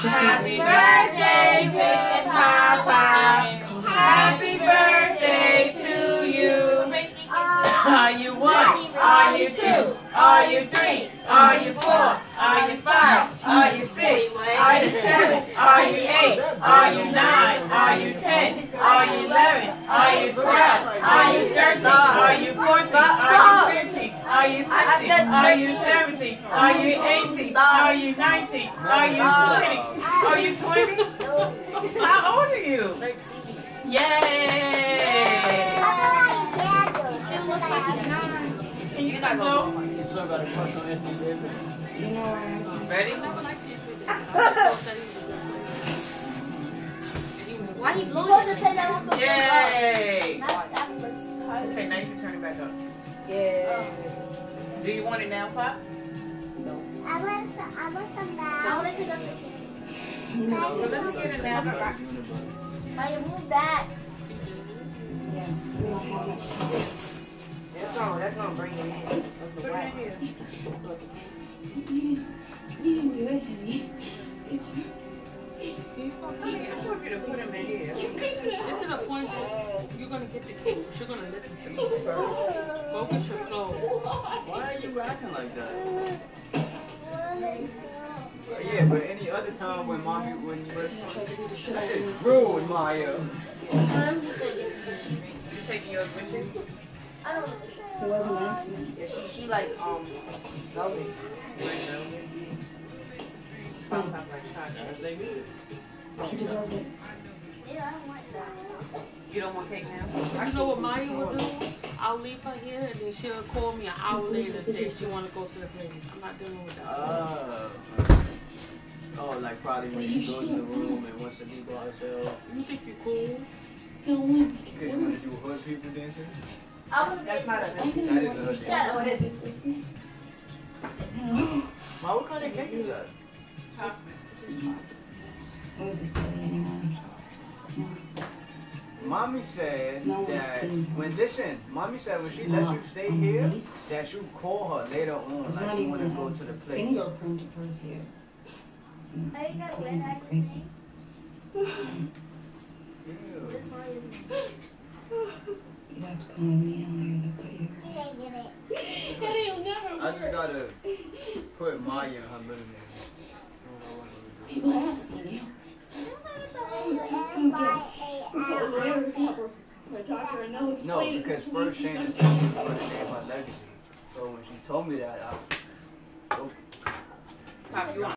Happy birthday, Papa. Happy birthday to you. Are you one? Are you two? Are you three? Are you four? Are you five? Are you six? Are you seven? Are you eight? Are you nine? Are you ten? Are you eleven? Are you twelve? Are you thirteen? Are you fourteen? Are you fifteen? Are you sixteen? Are you 70? Are you 80? Are you 90? Are you twenty? Are you twenty? How old are you? 13. Yay! Can you not go? Ready? Why he that Yay! Okay, now you can turn it back up. Yeah. Do you want it now, Pop? No. I want some, I want some back. I want to take up the cake. So let me get it now. Maya, move back. That's gonna, that's gonna bring it in. Put it in here. Honey, Did you? I told you to put him in here. This is a point where you're gonna get the cake, but you're gonna listen to me first. Yeah, but any other time when mommy, when you were, that is rude, Maya. You taking yours with you? I don't know. It wasn't an accident. Yeah, she, she like, um, velvet. Pop, pop, like chocolate. Yes, they did. She deserved it. Yeah, I don't want that. You don't want cake now? You know what Maya will do? I'll leave her here and then she'll call me an hour later and say she wanna go to the place. I'm not dealing with that. Oh. Oh, like probably when she goes in the room and wants to be by herself. You think you're cool? Because you want to do hood people dancing? I was That's not a That is a hood Shut dance. up. What is it? Ma, what kind of cake is that? What is this anyway? Mommy said No that seen her. when listen, mommy said when she It's lets you stay here, that you call her later on, There's like you want to go to the place. fingerprint of hers here. Are you gonna wear that with Crazy. me? Ew. This one You have to come with me and later they'll put you. is- You didn't give it. I just gotta put Maya in her middle name. I don't know what I'm gonna do. People have seen you. No, because first Shayna said she was going to name her legacy. So when she told me that, I, Pop, you want